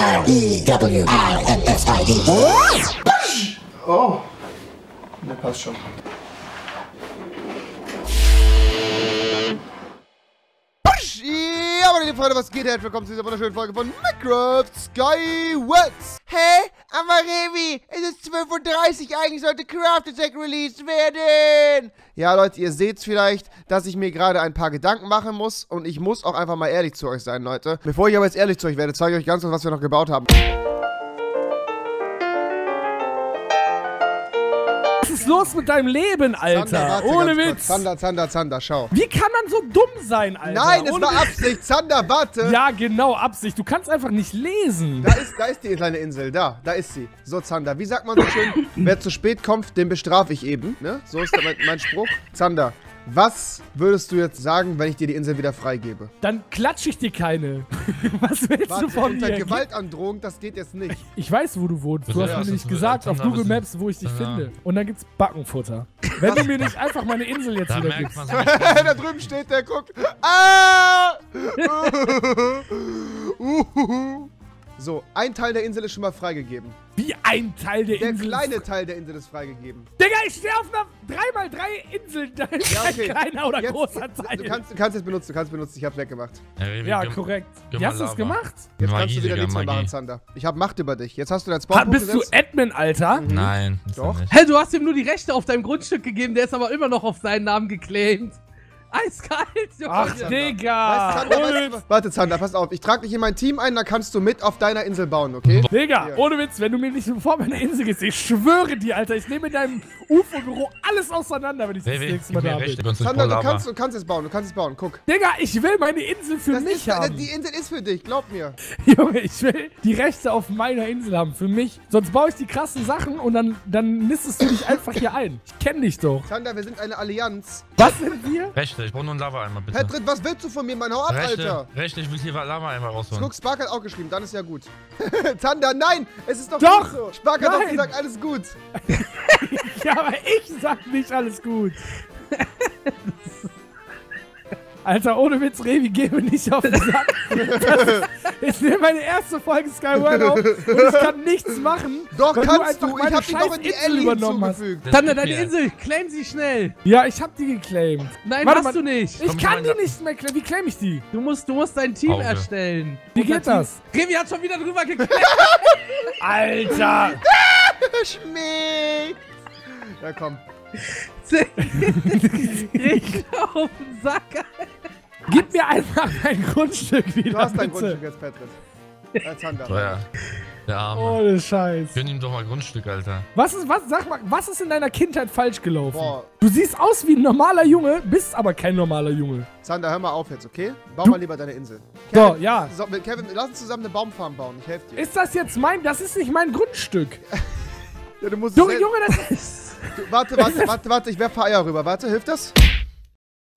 R-E-W-I-N-S-I-D. Oh. Ne, passt schon. Ja, meine lieben Freunde, was geht? Herzlich willkommen zu dieser wunderschönen Folge von Minecraft Skywars. Hä? Aber Revi, es ist 12.30 Uhr, eigentlich sollte Craft Attack released werden. Ja, Leute, ihr seht vielleicht, dass ich mir gerade ein paar Gedanken machen muss und ich muss auch einfach mal ehrlich zu euch sein, Leute. Bevor ich aber jetzt ehrlich zu euch werde, zeige ich euch ganz kurz, was wir noch gebaut haben. Ist los mit deinem Leben, Alter? Zander, warte Ohne Witz. Zander, Zander, Zander, schau. Wie kann man so dumm sein, Alter? Nein, es Ohne war. Absicht. Zander, warte. Ja, genau, Absicht. Du kannst einfach nicht lesen. Da ist, da ist die kleine Insel, da, da ist sie. So, Zander, wie sagt man so schön, wer zu spät kommt, den bestrafe ich eben, ne? So ist mein, mein Spruch. Zander, was würdest du jetzt sagen, wenn ich dir die Insel wieder freigebe? Dann klatsche ich dir keine. Was willst Warte, du von unter mir? Gewaltandrohung, das geht jetzt nicht. Ich weiß, wo du wohnst. Du Ja, hast ja, mir nicht ist- gesagt auf Google Maps, wo ich dich Ja. finde. Und dann gibt's Backenfutter. Wenn du mir nicht einfach meine Insel jetzt Da wieder gibst. da drüben steht der, guck. Ah! So, ein Teil der Insel ist schon mal freigegeben. Wie ein Teil der, Der Insel. kleine Teil der Insel ist freigegeben. Digga, ich stehe auf einer 3x3 Insel. Da ist Ja, kein okay. kleiner oder Jetzt- großer Du Teil. kannst, du kannst es benutzen, du kannst es benutzen, ich hab's weggemacht. ja, korrekt. Wie hast du es gemacht? Jetzt Magie, kannst du wieder Digga, nichts mehr machen. Zander. Ich hab Macht über dich. Jetzt hast du dein Ha, Spawnpunkt bist du gesetzt. Admin, Alter? Nein, ist er Doch. Hä, du hast ihm nur die Rechte auf deinem Grundstück gegeben, der ist aber immer noch auf seinen Namen geclaimed. Eiskalt, Junge. Ach, Digga. Zander, weißt warte, Zander, pass auf. Ich trage dich in mein Team ein, dann kannst du mit auf deiner Insel bauen, okay? Digga, Hier. ohne Witz, wenn du mir nicht vor meiner Insel gehst, ich schwöre dir, Alter, ich nehme in deinem UFO-Büro alles auseinander, wenn ich das nächste Mal da bin. Zander, du kannst, du kannst es bauen, du kannst es bauen. Guck. Digga, ich will meine Insel für Das mich ist, haben. die Insel ist für dich, glaub mir. Junge, ich will die Rechte auf meiner Insel haben, für mich. Sonst baue ich die krassen Sachen und dann, dann nistest du dich einfach hier ein. Ich kenn dich doch. Zander, wir sind eine Allianz. Was sind wir? Rechte, ich brauche nur einen Lava-Eimer, bitte. Patrick, was willst du von mir, Mann? Hau ab, Rechte, Alter. rechte, ich will hier Lava-Eimer rausholen. Guck, Spark hat auch geschrieben, dann ist ja gut. Zander, nein, es ist doch, Doch, so. Spark hat doch gesagt, alles gut. Ja, aber ich sag nicht alles gut. Alter, ohne Witz, Revi, mir nicht auf den Sack. Ich nehme meine erste Folge Skyward auf und ich kann nichts machen. Doch, weil kannst einfach du. Ich meine hab dich doch in die Insel Ellie übernommen hast. hinzugefügt. Gibt deine Insel, claim sie schnell. Ja, ich hab die geclaimed. Nein, Warte hast mal. du nicht. Ich Komm, kann die nicht mehr claimen. Wie claim ich die? Du musst, du musst dein Team Auge. erstellen. Wie geht das? Revi hat schon wieder drüber geclaimed. Alter! Schmick. Ja, komm. Richtig auf den Sack. Gib mir einfach mein Grundstück wieder, Du hast dein bitte. Grundstück jetzt, Patrick. So, ja. Der Arme. Ohne Scheiß. Gönn ihm doch mal Grundstück, Alter. Was ist, was, sag mal, was ist in deiner Kindheit falsch gelaufen? Boah. Du siehst aus wie ein normaler Junge, bist aber kein normaler Junge. Zander, hör mal auf jetzt, okay? Bau Du- mal lieber deine Insel. So, ja. So, Kevin, lass uns zusammen eine Baumfarm bauen. Ich helfe dir. Ist das jetzt mein, das ist nicht mein Grundstück. Ja, du musst Junge, es Junge, das ist... Du, warte, warte, warte, warte, ich werfe Eier rüber. Warte, hilft das?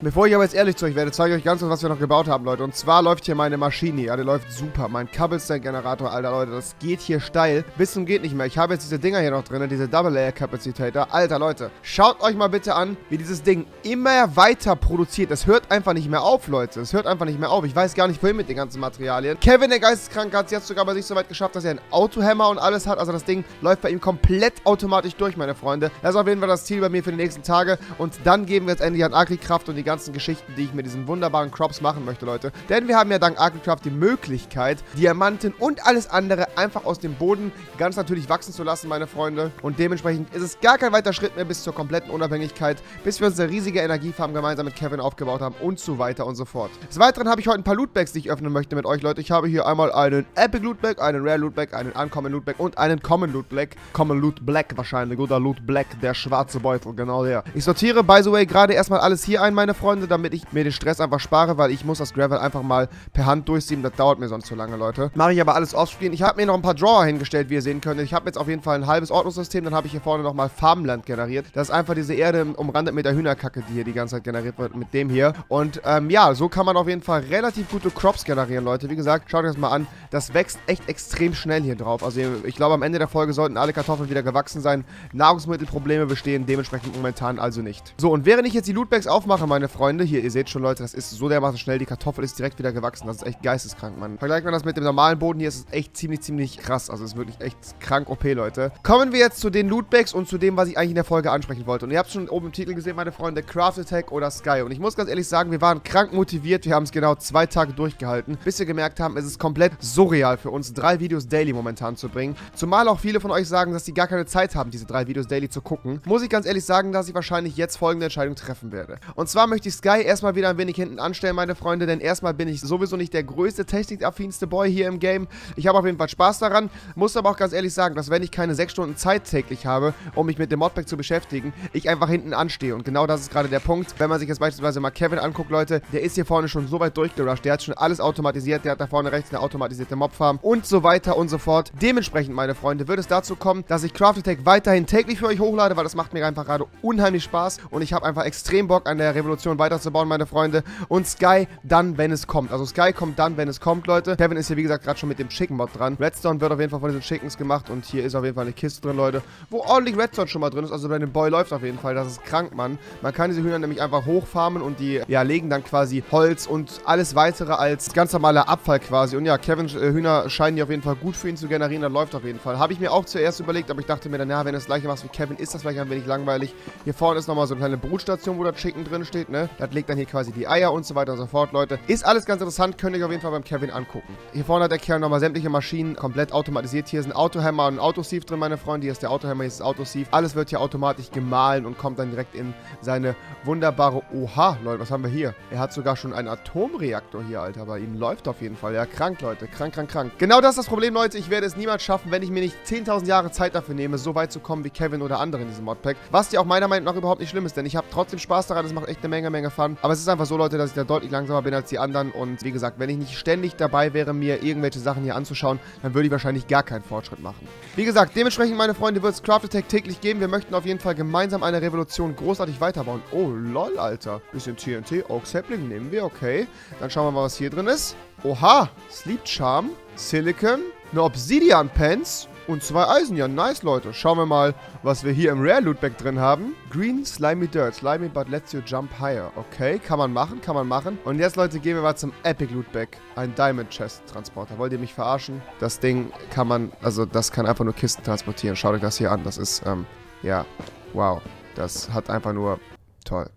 Bevor ich aber jetzt ehrlich zu euch werde, zeige ich euch ganz kurz, was wir noch gebaut haben, Leute. Und zwar läuft hier meine Maschine. Ja, die läuft super. Mein Cobblestone-Generator, Alter, Leute, das geht hier steil. Zum geht nicht mehr. Ich habe jetzt diese Dinger hier noch drin, diese Double-Layer-Capacitator. Alter, Leute, schaut euch mal bitte an, wie dieses Ding immer weiter produziert. Es hört einfach nicht mehr auf, Leute. Es hört einfach nicht mehr auf. Ich weiß gar nicht, wohin mit den ganzen Materialien. Kevin, der Geisteskranke, hat es jetzt sogar bei sich so weit geschafft, dass er einen Autohammer und alles hat. Also das Ding läuft bei ihm komplett automatisch durch, meine Freunde. Das ist auf jeden Fall das Ziel bei mir für die nächsten Tage. Und dann geben wir jetzt endlich an Agrikraft und die ganzen Geschichten, die ich mit diesen wunderbaren Crops machen möchte, Leute. Denn wir haben ja dank Agrikraft die Möglichkeit, Diamanten und alles andere einfach aus dem Boden ganz natürlich wachsen zu lassen, meine Freunde. Und dementsprechend ist es gar kein weiter Schritt mehr bis zur kompletten Unabhängigkeit, bis wir uns eine riesige Energiefarm gemeinsam mit Kevin aufgebaut haben und so weiter und so fort. Des Weiteren habe ich heute ein paar Lootbags, die ich öffnen möchte mit euch, Leute. Ich habe hier einmal einen Epic Lootbag, einen Rare Lootbag, einen Uncommon Lootbag und einen Common Lootbag. Common Loot Black wahrscheinlich, oder Loot Black, der schwarze Beutel, genau der. Ich sortiere, by the way, gerade erstmal alles hier ein, meine Freunde, damit ich mir den Stress einfach spare, weil ich muss das Gravel einfach mal per Hand durchziehen. Das dauert mir sonst zu lange, Leute. Mache ich aber alles offscreen. Ich habe mir noch ein paar Drawer hingestellt, wie ihr sehen könnt. Ich habe jetzt auf jeden Fall ein halbes Ordnungssystem. Dann habe ich hier vorne nochmal Farmland generiert. Das ist einfach diese Erde umrandet mit der Hühnerkacke, die hier die ganze Zeit generiert wird, mit dem hier. Und ähm, ja, so kann man auf jeden Fall relativ gute Crops generieren, Leute. Wie gesagt, schaut euch das mal an. Das wächst echt extrem schnell hier drauf. Also ich glaube, am Ende der Folge sollten alle Kartoffeln wieder gewachsen sein. Nahrungsmittelprobleme bestehen dementsprechend momentan also nicht. So, und während ich jetzt die Lootbags aufmache, meine meine Freunde. Hier, ihr seht schon, Leute, das ist so dermaßen schnell. Die Kartoffel ist direkt wieder gewachsen. Das ist echt geisteskrank, Mann. Vergleicht man das mit dem normalen Boden hier, ist es echt ziemlich, ziemlich krass. Also, es ist wirklich echt krank OP, Leute. Kommen wir jetzt zu den Lootbags und zu dem, was ich eigentlich in der Folge ansprechen wollte. Und ihr habt schon oben im Titel gesehen, meine Freunde, Craft Attack oder Sky. Und ich muss ganz ehrlich sagen, wir waren krank motiviert. Wir haben es genau zwei Tage durchgehalten, bis wir gemerkt haben, es ist komplett surreal für uns, drei Videos daily momentan zu bringen. Zumal auch viele von euch sagen, dass die gar keine Zeit haben, diese drei Videos daily zu gucken. Muss ich ganz ehrlich sagen, dass ich wahrscheinlich jetzt folgende Entscheidung treffen werde. Und zwar möchte ich Sky erstmal wieder ein wenig hinten anstellen, meine Freunde, denn erstmal bin ich sowieso nicht der größte technikaffinste Boy hier im Game. Ich habe auf jeden Fall Spaß daran, muss aber auch ganz ehrlich sagen, dass wenn ich keine sechs Stunden Zeit täglich habe, um mich mit dem Modpack zu beschäftigen, ich einfach hinten anstehe. Und genau das ist gerade der Punkt. Wenn man sich jetzt beispielsweise mal Kevin anguckt, Leute, der ist hier vorne schon so weit durchgerusht, der hat schon alles automatisiert, der hat da vorne rechts eine automatisierte Mobfarm und so weiter und so fort. Dementsprechend, meine Freunde, wird es dazu kommen, dass ich Craft Attack weiterhin täglich für euch hochlade, weil das macht mir einfach gerade unheimlich Spaß und ich habe einfach extrem Bock an der Revolution weiterzubauen, meine Freunde. Und Sky dann, wenn es kommt. Also Sky kommt dann, wenn es kommt, Leute. Kevin ist hier, wie gesagt, gerade schon mit dem Chicken Mod dran. Redstone wird auf jeden Fall von diesen Chickens gemacht und hier ist auf jeden Fall eine Kiste drin, Leute, wo ordentlich Redstone schon mal drin ist. Also bei dem Boy läuft auf jeden Fall. Das ist krank, Mann. Man kann diese Hühner nämlich einfach hochfarmen und die, ja, legen dann quasi Holz und alles weitere als ganz normaler Abfall quasi. Und ja, Kevins äh, Hühner scheinen die auf jeden Fall gut für ihn zu generieren. Das läuft auf jeden Fall. Habe ich mir auch zuerst überlegt, aber ich dachte mir dann, ja, wenn du das gleiche machst wie Kevin, ist das vielleicht ein wenig langweilig. Hier vorne ist nochmal so eine kleine Brutstation, wo das Chicken drin steht, ne? Das legt dann hier quasi die Eier und so weiter und so fort, Leute. Ist alles ganz interessant, könnt ihr euch auf jeden Fall beim Kevin angucken. Hier vorne hat der Kerl nochmal sämtliche Maschinen komplett automatisiert. Hier ist ein Autohammer und ein Autosieve drin, meine Freunde. Hier ist der Autohammer, hier ist das Autosieve. Alles wird hier automatisch gemahlen und kommt dann direkt in seine wunderbare... Oha, Leute, was haben wir hier? Er hat sogar schon einen Atomreaktor hier, Alter. Bei ihm läuft auf jeden Fall. Ja, krank, Leute. Krank, krank, krank. Genau das ist das Problem, Leute. Ich werde es niemals schaffen, wenn ich mir nicht 10.000 Jahre Zeit dafür nehme, so weit zu kommen wie Kevin oder andere in diesem Modpack. Was ja auch meiner Meinung nach überhaupt nicht schlimm ist, denn ich habe trotzdem Spaß daran. Es macht echt eine Menge, Menge Fun. Aber es ist einfach so, Leute, dass ich da deutlich langsamer bin als die anderen. Und wie gesagt, wenn ich nicht ständig dabei wäre, mir irgendwelche Sachen hier anzuschauen, dann würde ich wahrscheinlich gar keinen Fortschritt machen. Wie gesagt, dementsprechend, meine Freunde, wird es Craft Attack täglich geben. Wir möchten auf jeden Fall gemeinsam eine Revolution großartig weiterbauen. Oh, lol, Alter. Bisschen TNT, Oak Sapling nehmen wir, okay. Dann schauen wir mal, was hier drin ist. Oha, Sleep Charm, Silicon, eine Obsidian Pants und zwei Eisen. Ja, nice, Leute. Schauen wir mal, was wir hier im Rare Lootback drin haben. Green Slimy Dirt. Slimy but lets you jump higher. Okay, kann man machen, kann man machen. Und jetzt, Leute, gehen wir mal zum Epic Lootback. Ein Diamond Chest Transporter. Wollt ihr mich verarschen? Das Ding kann man, also das kann einfach nur Kisten transportieren. Schaut euch das hier an. Das ist, ähm, ja, wow. Das hat einfach nur, toll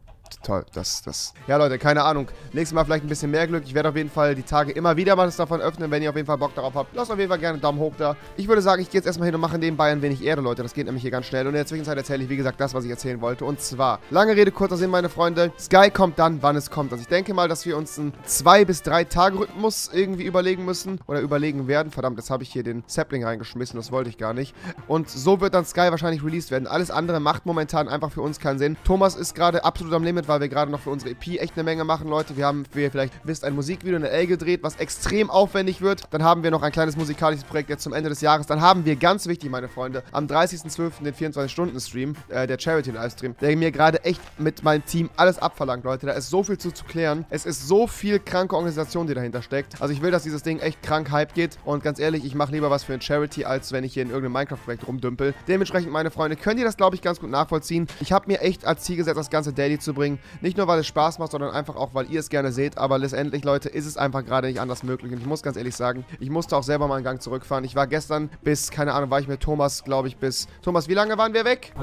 toll. Das, das. Ja, Leute, keine Ahnung. Nächstes Mal vielleicht ein bisschen mehr Glück. Ich werde auf jeden Fall die Tage immer wieder mal das davon öffnen, wenn ihr auf jeden Fall Bock darauf habt. Lasst auf jeden Fall gerne einen Daumen hoch da. Ich würde sagen, ich gehe jetzt erstmal hin und mache nebenbei ein wenig Erde, Leute. Das geht nämlich hier ganz schnell. Und in der Zwischenzeit erzähle ich, wie gesagt, das, was ich erzählen wollte. Und zwar, lange Rede, kurzer Sinn, meine Freunde. Sky kommt dann, wann es kommt. Also ich denke mal, dass wir uns einen 2- bis 3-Tage-Rhythmus irgendwie überlegen müssen. Oder überlegen werden. Verdammt, jetzt habe ich hier den Sapling reingeschmissen. Das wollte ich gar nicht. Und so wird dann Sky wahrscheinlich released werden. Alles andere macht momentan einfach für uns keinen Sinn. Thomas ist gerade absolut am Limit, weil wir gerade noch für unsere EP echt eine Menge machen, Leute. Wir haben, wie ihr vielleicht wisst, ein Musikvideo in der L gedreht, was extrem aufwendig wird. Dann haben wir noch ein kleines musikalisches Projekt jetzt zum Ende des Jahres. Dann haben wir, ganz wichtig, meine Freunde, am 30.12. den 24-Stunden-Stream, äh, der Charity-Livestream, der mir gerade echt mit meinem Team alles abverlangt, Leute. Da ist so viel zu, zu klären. Es ist so viel kranke Organisation, die dahinter steckt. Also ich will, dass dieses Ding echt krank Hype geht. Und ganz ehrlich, ich mache lieber was für ein Charity, als wenn ich hier in irgendeinem Minecraft-Projekt rumdümpel. Dementsprechend, meine Freunde, könnt ihr das, glaube ich, ganz gut nachvollziehen. Ich habe mir echt als Ziel gesetzt, das ganze Daily zu bringen. Nicht nur, weil es Spaß macht, sondern einfach auch, weil ihr es gerne seht. Aber letztendlich, Leute, ist es einfach gerade nicht anders möglich. Und ich muss ganz ehrlich sagen, ich musste auch selber mal einen Gang zurückfahren. Ich war gestern bis, keine Ahnung, war ich mit Thomas, glaube ich, bis... Thomas, wie lange waren wir weg?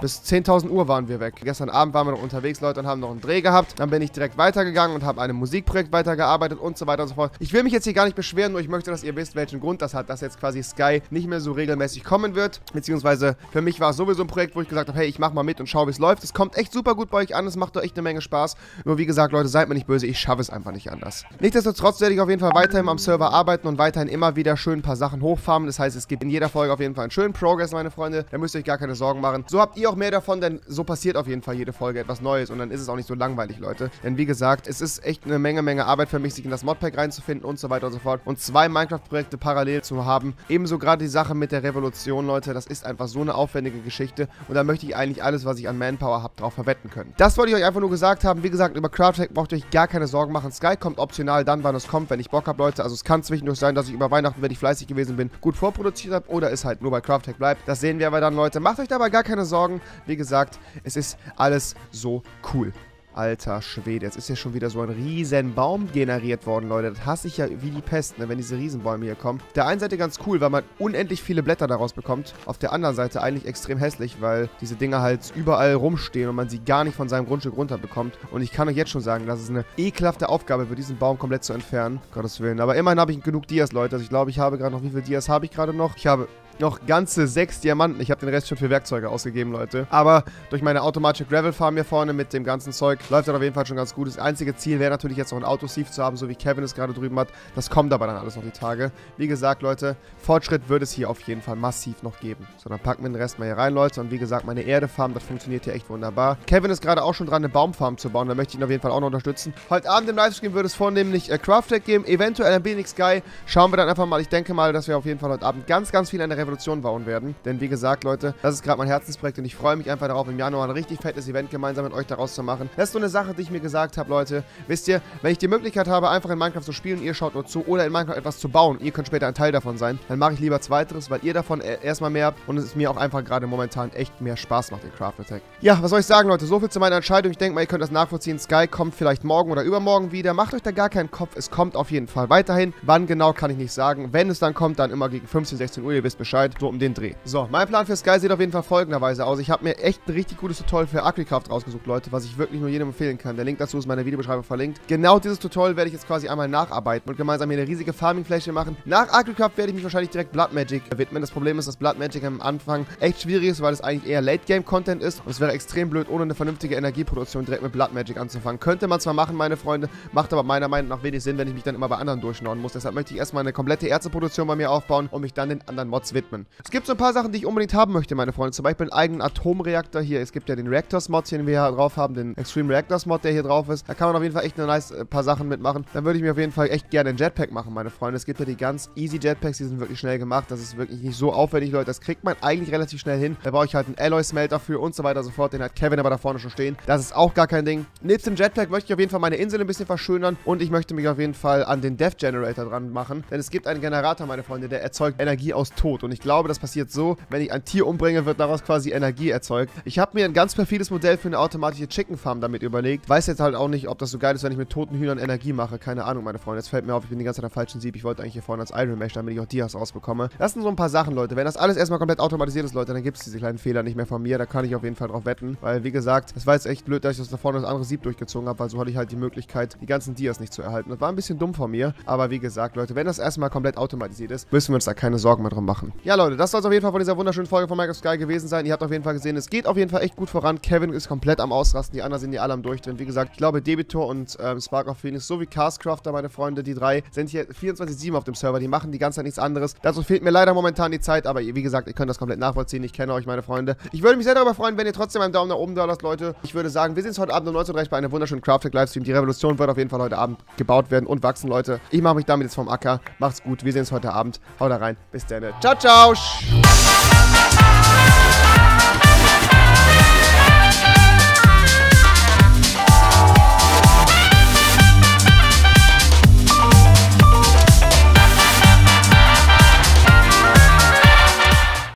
Bis 10.000 Uhr waren wir weg. Gestern Abend waren wir noch unterwegs, Leute, und haben noch einen Dreh gehabt. Dann bin ich direkt weitergegangen und habe an einem Musikprojekt weitergearbeitet und so weiter und so fort. Ich will mich jetzt hier gar nicht beschweren, nur ich möchte, dass ihr wisst, welchen Grund das hat, dass jetzt quasi Sky nicht mehr so regelmäßig kommen wird. Beziehungsweise für mich war es sowieso ein Projekt, wo ich gesagt habe, hey, ich mach mal mit und schau, wie es läuft. Es kommt echt super gut bei euch an, es macht doch echt eine Menge Spaß. Nur wie gesagt, Leute, seid mir nicht böse, ich schaffe es einfach nicht anders. Nichtsdestotrotz werde ich auf jeden Fall weiterhin am Server arbeiten und weiterhin immer wieder schön ein paar Sachen hochfarmen. Das heißt, es gibt in jeder Folge auf jeden Fall einen schönen Progress, meine Freunde. Da müsst ihr euch gar keine Sorgen machen. So habt ihr auch mehr davon, denn so passiert auf jeden Fall jede Folge etwas Neues und dann ist es auch nicht so langweilig, Leute. Denn wie gesagt, es ist echt eine Menge, Menge Arbeit für mich, sich in das Modpack reinzufinden und so weiter und so fort. Und zwei Minecraft-Projekte parallel zu haben. Ebenso gerade die Sache mit der Revolution, Leute. Das ist einfach so eine aufwendige Geschichte und da möchte ich eigentlich alles, was ich an Manpower habe, drauf verwetten können. Das wollte ich euch einfach nur gesagt haben. Wie gesagt, über Crafthack braucht ihr euch gar keine Sorgen machen. Sky kommt optional dann, wann es kommt, wenn ich Bock habe, Leute. Also es kann zwischendurch sein, dass ich über Weihnachten, wenn ich fleißig gewesen bin, gut vorproduziert habe oder es halt nur bei Crafthack bleibt. Das sehen wir aber dann, Leute. Macht euch dabei gar keine Sorgen. Wie gesagt, es ist alles so cool. Alter Schwede, jetzt ist hier schon wieder so ein riesen Baum generiert worden, Leute. Das hasse ich ja wie die Pest, ne, wenn diese Riesenbäume hier kommen. Auf der einen Seite ganz cool, weil man unendlich viele Blätter daraus bekommt. Auf der anderen Seite eigentlich extrem hässlich, weil diese Dinger halt überall rumstehen und man sie gar nicht von seinem Grundstück runterbekommt. Und ich kann euch jetzt schon sagen, dass es eine ekelhafte Aufgabe wird, diesen Baum komplett zu entfernen. Gottes Willen. Aber immerhin habe ich genug Dias, Leute. Also ich glaube, ich habe gerade noch, wie viele Dias habe ich gerade noch? Ich habe noch ganze sechs Diamanten. Ich habe den Rest schon für Werkzeuge ausgegeben, Leute. Aber durch meine automatische Gravel Farm hier vorne mit dem ganzen Zeug läuft das auf jeden Fall schon ganz gut. Das einzige Ziel wäre natürlich jetzt noch ein Autosief zu haben, so wie Kevin es gerade drüben hat. Das kommt aber dann alles noch die Tage. Wie gesagt, Leute, Fortschritt wird es hier auf jeden Fall massiv noch geben. So, dann packen wir den Rest mal hier rein, Leute. Und wie gesagt, meine Erdefarm, das funktioniert hier echt wunderbar. Kevin ist gerade auch schon dran, eine Baumfarm zu bauen. Da möchte ich ihn auf jeden Fall auch noch unterstützen. Heute Abend im Livestream wird es vornehmlich äh, Craft Deck geben, eventuell ein wenig Sky. Schauen wir dann einfach mal. Ich denke mal, dass wir auf jeden Fall heute Abend ganz, ganz viel an der Revolution bauen werden. Denn wie gesagt, Leute, das ist gerade mein Herzensprojekt und ich freue mich einfach darauf, im Januar ein richtig fettes Event gemeinsam mit euch daraus zu machen. Das ist so eine Sache, die ich mir gesagt habe, Leute. Wisst ihr, wenn ich die Möglichkeit habe, einfach in Minecraft zu spielen, ihr schaut nur zu, oder in Minecraft etwas zu bauen, ihr könnt später ein Teil davon sein, dann mache ich lieber Zweiteres, weil ihr davon e- erstmal mehr habt und es mir auch einfach gerade momentan echt mehr Spaß macht in Craft Attack. Ja, was soll ich sagen, Leute? So viel zu meiner Entscheidung. Ich denke mal, ihr könnt das nachvollziehen. Sky kommt vielleicht morgen oder übermorgen wieder. Macht euch da gar keinen Kopf. Es kommt auf jeden Fall weiterhin. Wann genau, kann ich nicht sagen. Wenn es dann kommt, dann immer gegen 15, 16 Uhr. Ihr wisst Bescheid. So um den Dreh. So, mein Plan für Sky sieht auf jeden Fall folgenderweise aus. Ich habe mir echt ein richtig gutes Tutorial für Agrikraft rausgesucht, Leute, was ich wirklich nur jedem empfehlen kann. Der Link dazu ist in meiner Videobeschreibung verlinkt. Genau dieses Tutorial werde ich jetzt quasi einmal nacharbeiten und gemeinsam hier eine riesige Farmingfläche machen. Nach Agrikraft werde ich mich wahrscheinlich direkt Blood Magic widmen. Das Problem ist, dass Blood Magic am Anfang echt schwierig ist, weil es eigentlich eher Late-Game-Content ist. Und es wäre extrem blöd, ohne eine vernünftige Energieproduktion direkt mit Blood Magic anzufangen. Könnte man zwar machen, meine Freunde, macht aber meiner Meinung nach wenig Sinn, wenn ich mich dann immer bei anderen durchschnorren muss. Deshalb möchte ich erstmal eine komplette Ärzteproduktion bei mir aufbauen und mich dann den anderen Mods widmen. Es gibt so ein paar Sachen, die ich unbedingt haben möchte, meine Freunde. Zum Beispiel einen eigenen Atomreaktor hier. Es gibt ja den Reactors-Mod, den wir hier drauf haben, den Extreme Reactors-Mod, der hier drauf ist. Da kann man auf jeden Fall echt eine nice äh, paar Sachen mitmachen. Dann würde ich mir auf jeden Fall echt gerne einen Jetpack machen, meine Freunde. Es gibt ja die ganz easy Jetpacks, die sind wirklich schnell gemacht. Das ist wirklich nicht so aufwendig, Leute. Das kriegt man eigentlich relativ schnell hin. Da brauche ich halt einen Alloy-Smelter für und so weiter und so fort. Den hat Kevin aber da vorne schon stehen. Das ist auch gar kein Ding. Nebst dem Jetpack möchte ich auf jeden Fall meine Insel ein bisschen verschönern und ich möchte mich auf jeden Fall an den Death Generator dran machen. Denn es gibt einen Generator, meine Freunde, der erzeugt Energie aus Tod. Und ich glaube, das passiert so, wenn ich ein Tier umbringe, wird daraus quasi Energie erzeugt. Ich habe mir ein ganz perfides Modell für eine automatische Chicken Farm damit überlegt. Weiß jetzt halt auch nicht, ob das so geil ist, wenn ich mit toten Hühnern Energie mache. Keine Ahnung, meine Freunde. Jetzt fällt mir auf, ich bin die ganze Zeit am falschen Sieb. Ich wollte eigentlich hier vorne als Iron Mesh, damit ich auch Dias rausbekomme. Das sind so ein paar Sachen, Leute. Wenn das alles erstmal komplett automatisiert ist, Leute, dann gibt es diese kleinen Fehler nicht mehr von mir. Da kann ich auf jeden Fall drauf wetten. Weil, wie gesagt, es war jetzt echt blöd, dass ich das da vorne das andere Sieb durchgezogen habe, weil so hatte ich halt die Möglichkeit, die ganzen Dias nicht zu erhalten. Das war ein bisschen dumm von mir. Aber wie gesagt, Leute, wenn das erstmal komplett automatisiert ist, müssen wir uns da keine Sorgen mehr drum machen. Ja, Leute, das soll es auf jeden Fall von dieser wunderschönen Folge von Minecraft Sky gewesen sein. Ihr habt auf jeden Fall gesehen, es geht auf jeden Fall echt gut voran. Kevin ist komplett am Ausrasten, die anderen sind ja alle am Durchdrehen. Wie gesagt, ich glaube, Debitor und ähm, Spark of Phoenix sowie Castcrafter, meine Freunde, die drei, sind hier 24-7 auf dem Server. Die machen die ganze Zeit nichts anderes. Dazu fehlt mir leider momentan die Zeit, aber wie gesagt, ihr könnt das komplett nachvollziehen. Ich kenne euch, meine Freunde. Ich würde mich sehr darüber freuen, wenn ihr trotzdem einen Daumen nach oben da lasst, Leute. Ich würde sagen, wir sehen uns heute Abend um 19.30 Uhr bei einem wunderschönen Crafting-Livestream. Die Revolution wird auf jeden Fall heute Abend gebaut werden und wachsen, Leute. Ich mache mich damit jetzt vom Acker. Macht's gut. Wir sehen uns heute Abend. Haut da rein. Bis dann. Ciao, ciao. Tchau.